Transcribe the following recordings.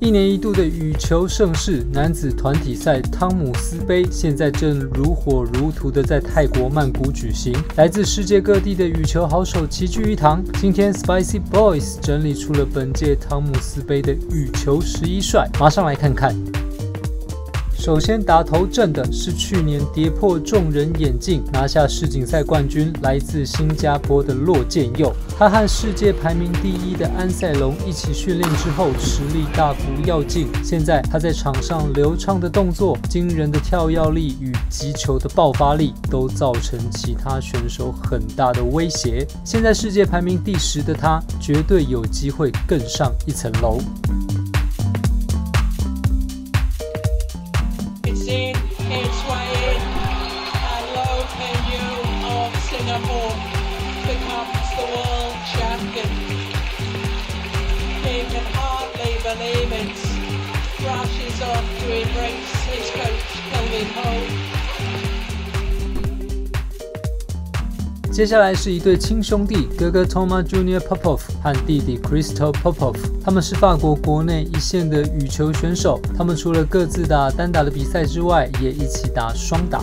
一年一度的羽球盛世男子团体赛汤姆斯杯，现在正如火如荼的在泰国曼谷举行。来自世界各地的羽球好手齐聚一堂。今天 Spicy Boys 整理出了本届汤姆斯杯的羽球十一帅，马上来看看。首先打头阵的是去年跌破众人眼镜，拿下世锦赛冠军，来自新加坡的骆建佑。他和世界排名第一的安塞龙一起训练之后，实力大幅跃进。现在他在场上流畅的动作、惊人的跳跃力与击球的爆发力，都造成其他选手很大的威胁。现在世界排名第十的他，绝对有机会更上一层楼。Zin and Swain. I love and you of Singapore becomes the world champion. He can hardly believe it. Rushes off to embrace his coach Kelvin Holt. 接下来是一对亲兄弟，哥哥 Thomas Junior Popov 和弟弟 Crystal Popov，他们是法国国内一线的羽球选手。他们除了各自打单打的比赛之外，也一起打双打。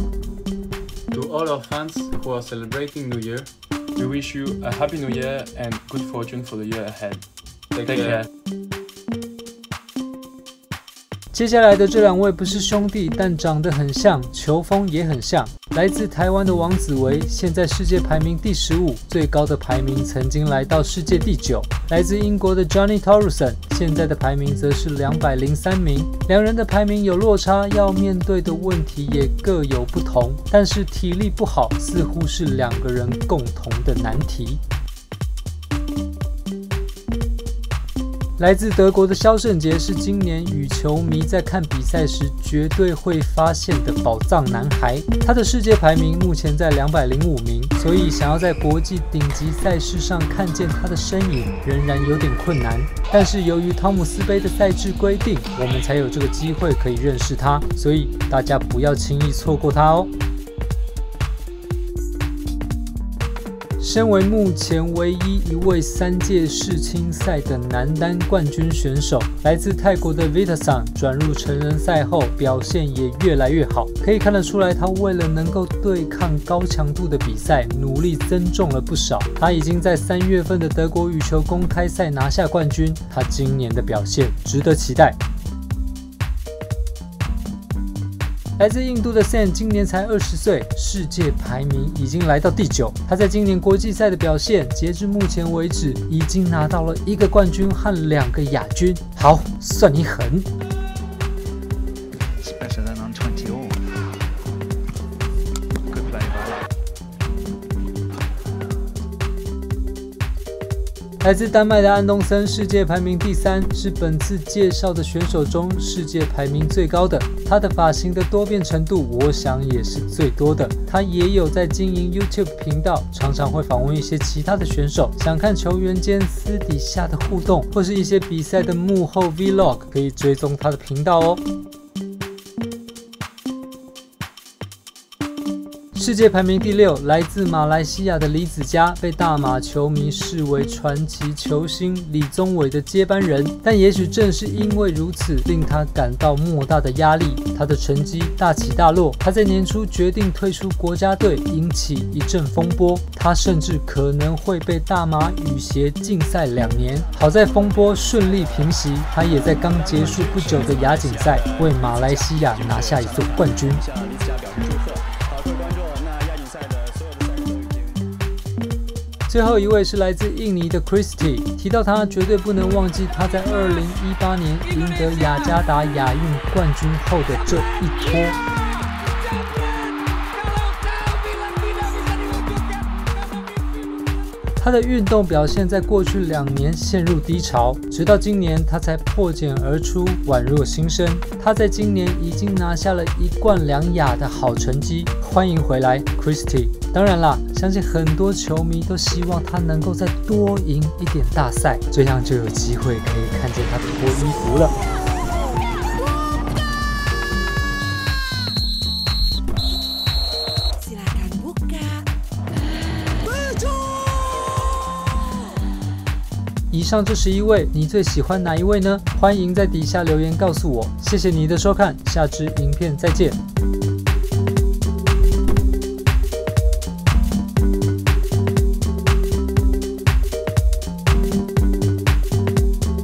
To all our fans who are celebrating New Year, we wish you a happy New Year and good fortune for the year ahead. Take care. 接下来的这两位不是兄弟，但长得很像，球风也很像。来自台湾的王子维，现在世界排名第十五，最高的排名曾经来到世界第九。来自英国的 Johnny Torreson，现在的排名则是两百零三名。两人的排名有落差，要面对的问题也各有不同。但是体力不好，似乎是两个人共同的难题。来自德国的肖圣杰是今年羽球迷在看比赛时绝对会发现的宝藏男孩。他的世界排名目前在两百零五名，所以想要在国际顶级赛事上看见他的身影仍然有点困难。但是由于汤姆斯杯的赛制规定，我们才有这个机会可以认识他，所以大家不要轻易错过他哦。身为目前唯一一位三届世青赛的男单冠军选手，来自泰国的 Vitasan 转入成人赛后，表现也越来越好。可以看得出来，他为了能够对抗高强度的比赛，努力增重了不少。他已经在三月份的德国羽球公开赛拿下冠军，他今年的表现值得期待。来自印度的 Sam 今年才二十岁，世界排名已经来到第九。他在今年国际赛的表现，截至目前为止，已经拿到了一个冠军和两个亚军。好，算你狠。来自丹麦的安东森，世界排名第三，是本次介绍的选手中世界排名最高的。他的发型的多变程度，我想也是最多的。他也有在经营 YouTube 频道，常常会访问一些其他的选手。想看球员间私底下的互动，或是一些比赛的幕后 Vlog，可以追踪他的频道哦。世界排名第六，来自马来西亚的李子嘉被大马球迷视为传奇球星李宗伟的接班人，但也许正是因为如此，令他感到莫大的压力。他的成绩大起大落，他在年初决定退出国家队，引起一阵风波。他甚至可能会被大马羽协禁赛两年。好在风波顺利平息，他也在刚结束不久的亚锦赛为马来西亚拿下一座冠军。最后一位是来自印尼的 Christy，提到他绝对不能忘记他在2018年赢得雅加达亚运冠军后的这一托。他的运动表现在过去两年陷入低潮，直到今年他才破茧而出，宛若新生。他在今年已经拿下了一冠两亚的好成绩，欢迎回来，Christy。当然啦，相信很多球迷都希望他能够再多赢一点大赛，这样就有机会可以看见他脱衣服了。以上这十一位，你最喜欢哪一位呢？欢迎在底下留言告诉我。谢谢你的收看，下支影片再见。